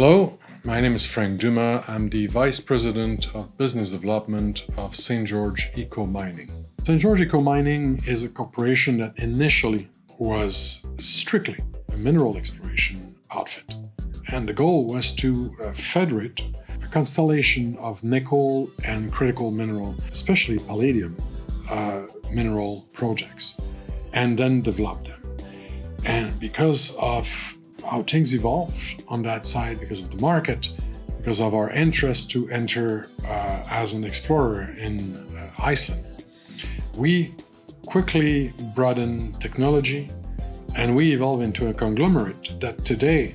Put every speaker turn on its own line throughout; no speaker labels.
Hello, my name is Frank Dumas. I'm the Vice President of Business Development of St. George Eco Mining. St. George Eco Mining is a corporation that initially was strictly a mineral exploration outfit. And the goal was to uh, federate a constellation of nickel and critical mineral, especially palladium, uh, mineral projects, and then develop them. And because of how things evolved on that side because of the market, because of our interest to enter uh, as an explorer in uh, Iceland. We quickly brought in technology and we evolved into a conglomerate that today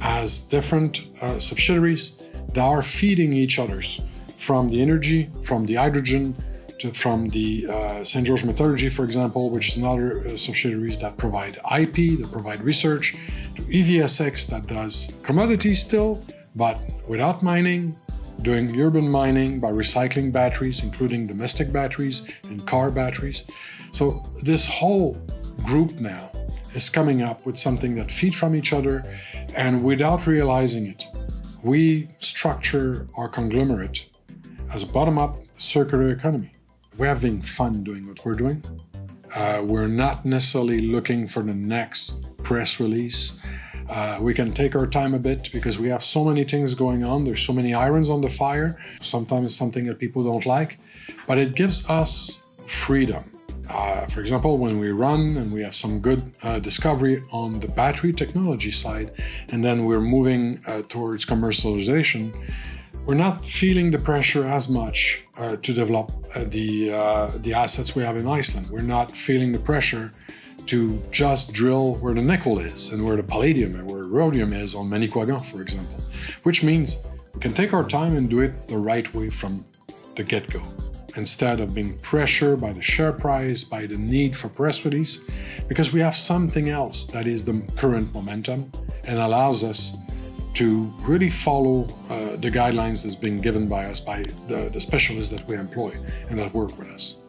has different uh, subsidiaries that are feeding each other's from the energy, from the hydrogen, to, from the uh, St. George Metallurgy, for example, which is another uh, subsidiaries that provide IP, that provide research, to EVSX that does commodities still, but without mining, doing urban mining by recycling batteries, including domestic batteries and car batteries. So this whole group now is coming up with something that feed from each other, and without realizing it, we structure our conglomerate as a bottom-up circular economy. We're having fun doing what we're doing. Uh, we're not necessarily looking for the next press release. Uh, we can take our time a bit because we have so many things going on. There's so many irons on the fire. Sometimes something that people don't like, but it gives us freedom. Uh, for example, when we run and we have some good uh, discovery on the battery technology side, and then we're moving uh, towards commercialization, we're not feeling the pressure as much uh, to develop uh, the uh, the assets we have in Iceland. We're not feeling the pressure to just drill where the nickel is and where the palladium and where rhodium is on Manicouagan, for example. Which means we can take our time and do it the right way from the get-go instead of being pressured by the share price, by the need for press release, because we have something else that is the current momentum and allows us to really follow uh, the guidelines that's being given by us by the, the specialists that we employ and that work with us.